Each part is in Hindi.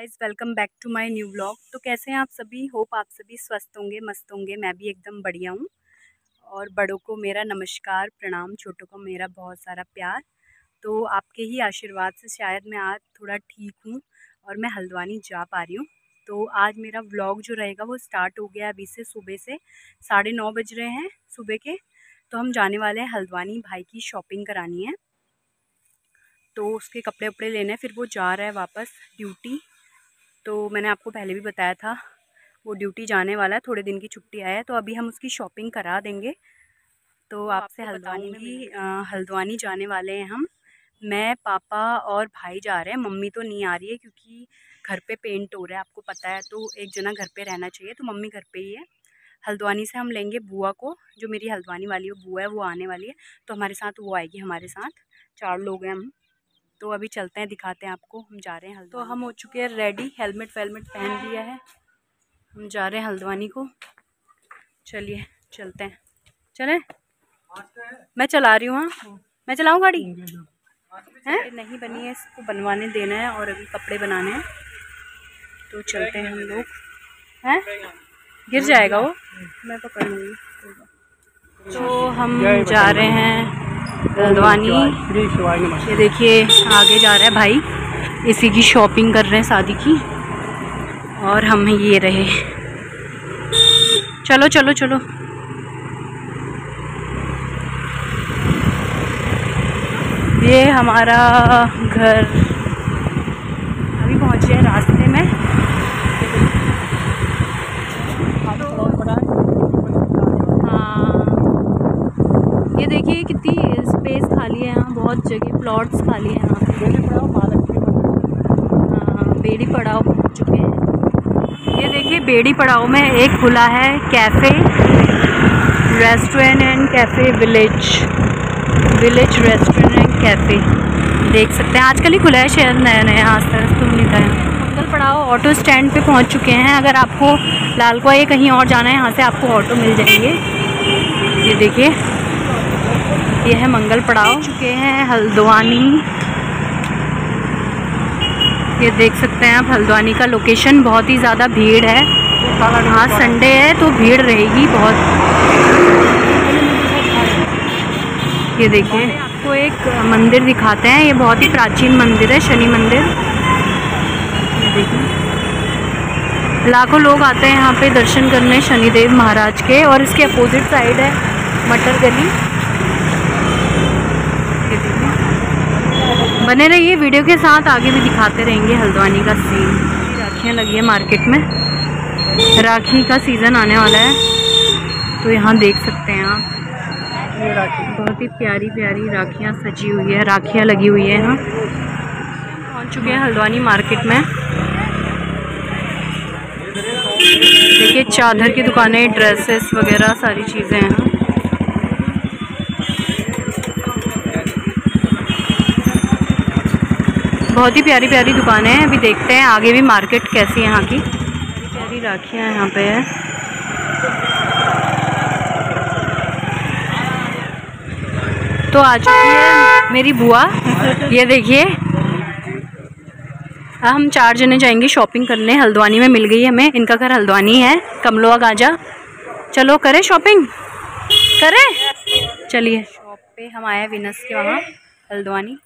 Guys welcome back to my new blog तो कैसे हैं आप सभी? होप आप सभी स्वस्थ होंगे, मस्त होंगे। मैं भी एकदम बढ़िया हूँ। और बड़ों को मेरा नमस्कार, प्रणाम, छोटों को मेरा बहुत सारा प्यार। तो आपके ही आशीर्वाद से शायद मैं आज थोड़ा ठीक हूँ और मैं हल्द्वानी जा पा रही हूँ। तो आज मेरा ब्लॉग जो रहेगा वो स्टार्ट हो गया अभी से सुबह से। साढ़े नौ बज रहे हैं सुबह के। तो हम जाने वाले हैं हल्द्वानी भाई की शॉपिंग करानी है। तो उसके कपड़े वपड़े लेने हैं, फिर वो जा रहा है वापस ड्यूटी तो मैंने आपको पहले भी बताया था वो ड्यूटी जाने वाला है थोड़े दिन की छुट्टी आया है तो अभी हम उसकी शॉपिंग करा देंगे। तो आपसे हल्द्वानी भी हल्द्वानी जाने वाले हैं हम। मैं पापा और भाई जा रहे हैं मम्मी तो नहीं आ रही है क्योंकि घर पे पेंट हो रहा है आपको पता है तो एक जना घर पे रहना चाहिए तो मम्मी घर पे ही है। हल्द्वानी से हम लेंगे बुआ को जो मेरी हल्द्वानी वाली बुआ है वो आने वाली है तो हमारे साथ वो आएगी हमारे साथ। चार लोग हैं हम। तो अभी चलते हैं दिखाते हैं आपको। हम जा रहे हैं तो हम हो चुके हैं रेडी हेलमेट वेलमेट पहन लिया है। हम जा रहे हैं हल्द्वानी को। चलिए चलते हैं। चले? मैं चला रही हूँ हाँ? मैं चलाऊँ गाड़ी? है? नहीं बनी है इसको बनवाने देना है और अभी कपड़े बनाने हैं। तो चलते हैं हम लोग। हैं? गिर जाएगा वो? मैं पकड़ लूँगी। तो हम जा रहे हैं हल्द्वानी ये देखिए आगे जा रहा है भाई। इसी की शॉपिंग कर रहे हैं शादी की। और हम ये रहे। चलो चलो चलो। ये हमारा घर अभी पहुँचे हैं रास्ते में ये देखिए कितनी स्पेस खाली है यहाँ बहुत जगह प्लॉट्स खाली है यहाँ पे। बेड़ी पड़ाव हाँ बेड़ी पड़ाव पहुँच चुके हैं। ये देखिए बेड़ी पड़ाव में एक खुला है cafe restaurant and cafe village village restaurant and cafe देख सकते हैं आजकल ही खुला है शहर नया नया आज तक तो नहीं था मंगल पड़ाव ऑटो स्टैंड पे पहुँच चुके हैं। अगर आपको लालकुआ या कहीं और जाना है यहाँ से आपको ऑटो मिल जाएँगे। ये देखिए। ये है मंगल पड़ाव। चुके हैं हल्द्वानी। ये देख सकते हैं आप, हल्द्वानी का लोकेशन बहुत ही ज़्यादा भीड़ है। हाँ संडे है तो भीड़ रहेगी बहुत। ये देखिए। आपको एक मंदिर दिखाते हैं, ये बहुत ही प्राचीन मंदिर है, शनि मंदिर। देखिए। लाखों लोग आते हैं यहाँ पे दर्शन करने शनिदेव महाराज के, और इसके अपोजिट साइड है मटर गली बने रहिए वीडियो के साथ आगे भी दिखाते रहेंगे हल्द्वानी का सीन राखियाँ लगी है मार्केट में. राखी का सीज़न आने वाला है. तो यहाँ देख सकते हैं आप. ये राखी. बहुत ही प्यारी प्यारी राखियाँ सजी हुई है, राखियाँ लगी हुई है यहाँ. पहुँच चुके हैं हल्द्वानी मार्केट में. देखिए चादर की दुकानें ड्रेसेस वगैरह, सारी चीज़ें हैं. बहुत ही प्यारी प्यारी दुकानें हैं। अभी देखते हैं आगे भी मार्केट कैसी है यहाँ की। प्यारी राखियाँ यहाँ पे है। तो आ चुकी है मेरी बुआ। ये देखिए। हम चार जने जाएँगे शॉपिंग करने। हल्द्वानी में मिल गई हमें। इनका घर हल्द्वानी है। कमलोआ गाजा। चलो करें शॉपिंग करें? चलिए। शॉप पे हम आए विनस के वहाँ, हल्द्वानी।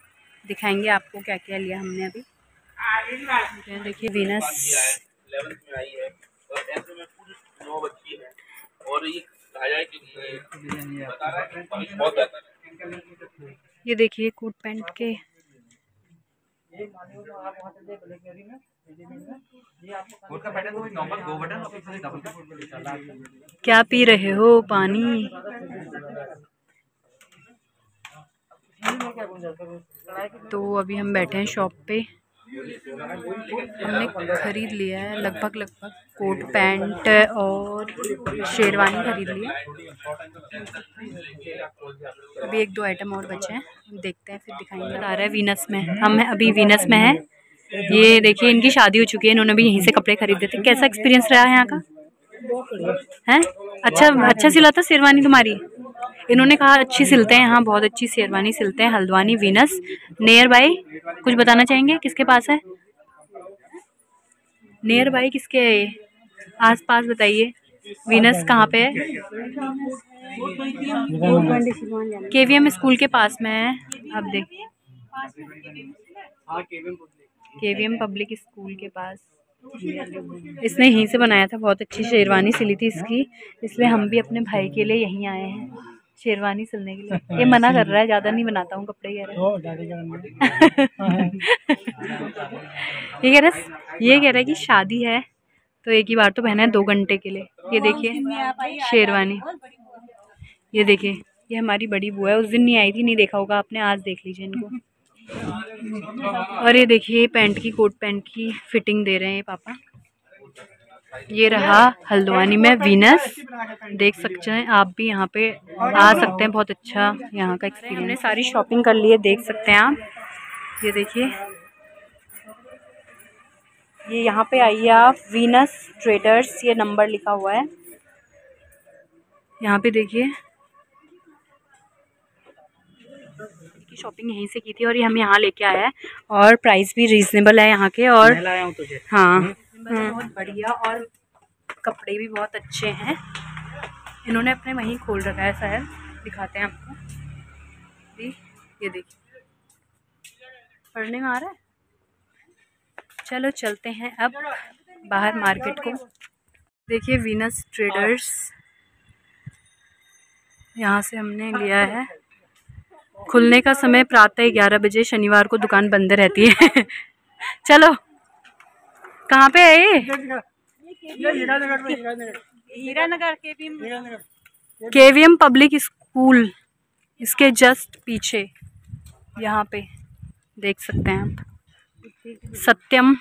दिखाएँगे आपको क्या क्या लिया हमने अभी। देखिए वीनस ये देखिए कोट पैंट के। क्या पी रहे हो, पानी? तो अभी हम बैठे हैं शॉप पे। हमने ख़रीद लिया है, लगभग लगभग कोट, पैंट और शेरवानी ख़रीद लिया अभी एक दो आइटम और बचे हैं। हम देखते हैं, फिर दिखाएँगे। आ रहा है वीनस में। हम अभी वीनस में हैं। ये देखिए, इनकी शादी हो चुकी है। इन्होंने भी यहीं से कपड़े खरीदे थे। कैसा एक्सपीरियंस रहा है यहाँ का? है? अच्छा अच्छा सिला था शेरवानी तुम्हारी? इन्होंने कहा, अच्छी सिलते हैं हाँ बहुत अच्छी शेरवानी सिलते हैं, हल्द्वानी, वीनस, नियर बाई कुछ बताना चाहेंगे? किसके पास है? नियर बाई किसके? आस पास बताइए। वीनस कहाँ पे है? के वी एम स्कूल के पास में है। आप देखिए के वी एम पब्लिक स्कूल के पास। इसने यहीं से बनाया था, बहुत अच्छी शेरवानी सिली थी इसकी। इसलिए हम भी अपने भाई के लिए यहीं आए हैं। शेरवानी सिलने के लिए। ये मना कर रहा है ज़्यादा नहीं बनाता हूँ कपड़े कह रहा है। ये कह रहा है ये कह रहा है कि शादी है तो एक ही बार तो पहना है दो घंटे के लिए। ये देखिए शेरवानी। ये देखिए ये हमारी बड़ी बुआ है उस दिन नहीं आई थी नहीं देखा होगा आपने आज देख लीजिए इनको। और ये देखिए पैंट की कोट पैंट की फिटिंग दे रहे हैं पापा। ये रहा हल्द्वानी में वीनस देख सकते हैं आप भी यहाँ पे आ सकते हैं बहुत अच्छा यहाँ का एक्सपीरियंस हमने सारी शॉपिंग कर ली है देख सकते हैं आप। ये देखिए। ये यहाँ पे आइए आप वीनस ट्रेडर्स ये नंबर लिखा हुआ है। यहाँ पे देखिए। की शॉपिंग यहीं से की थी और ये हम यहाँ लेके आया है और प्राइस भी रीजनेबल है यहाँ के और हाँ हम्म। बहुत बढ़िया और कपड़े भी बहुत अच्छे हैं। इन्होंने अपने वहीं खोल रखा है शायद, दिखाते हैं आपको। जी, ये देखिए। पढ़ने में आ रहा है? चलो चलते हैं अब बाहर मार्केट को। देखिए वीनस ट्रेडर्स यहाँ से हमने लिया है। खुलने का समय प्रातः ग्यारह बजे, शनिवार को दुकान बंद रहती है। चलो। कहाँ पे है ये? K V M public school इसके जस्ट पीछे यहाँ पे देख सकते हैं आप। सत्यम।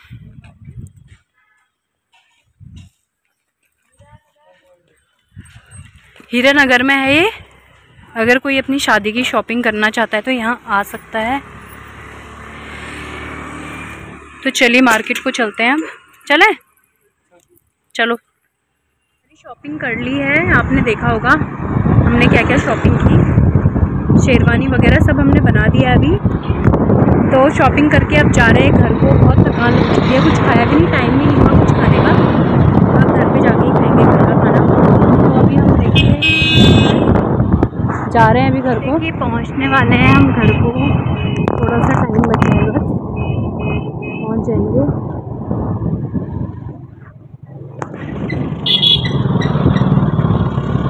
हीरानगर में है ये? अगर कोई अपनी शादी की शॉपिंग करना चाहता है तो यहाँ आ सकता है। तो चलिए मार्केट को चलते हैं हम। चले? चलो। शॉपिंग कर ली है, आपने देखा होगा। हमने क्या क्या शॉपिंग की। शेरवानी वगैरह सब हमने बना दिया है अभी। तो शॉपिंग करके अब जा रहे हैं घर को। बहुत थकान लग चुकी है। कुछ खाया भी नहीं, टाइम नहीं हुआ कुछ खाने का। अब घर पे जाके ही खाएँगे घर का खाना। तो अभी हम देखिए जा रहे हैं अभी घर को। पहुँचने वाले हैं हम घर को। थोड़ा सा टाइम बच जाएगा। जाएँगे।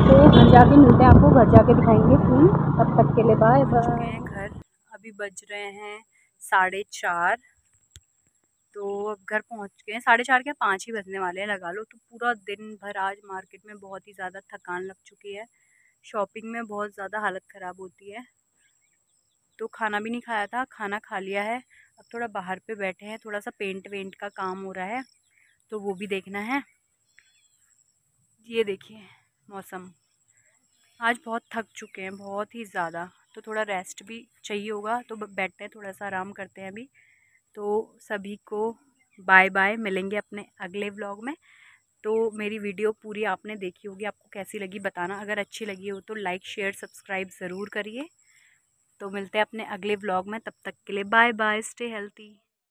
तो घर जाके मिलते हैं आपको घर जाके दिखाएँगे फूल। तब तक के लिए बाय बाय घर। अभी बज रहे हैं साढ़े चार। तो अब घर पहुँच गए हैं। साढ़े चार के पाँच ही बजने वाले हैं लगा लो। तो पूरा दिन भर आज मार्केट में बहुत ही ज़्यादा थकान लग चुकी है। शॉपिंग में बहुत ज़्यादा हालत ख़राब होती है। तो खाना भी नहीं खाया था खाना खा लिया है। अब थोड़ा बाहर पे बैठे हैं, थोड़ा सा पेंट वेंट का काम हो रहा है तो वो भी देखना है। ये देखिए, मौसम। आज बहुत थक चुके हैं, बहुत ही ज़्यादा। तो थोड़ा रेस्ट भी चाहिए होगा तो बैठते हैं, थोड़ा सा आराम करते हैं अभी। तो सभी को बाय बाय मिलेंगे अपने अगले व्लॉग में। तो मेरी वीडियो पूरी आपने देखी होगी, आपको कैसी लगी बताना। अगर अच्छी लगी हो तो लाइक शेयर सब्सक्राइब ज़रूर करिए। तो मिलते हैं अपने अगले ब्लॉग में, तब तक के लिए बाय बाय स्टे हेल्थी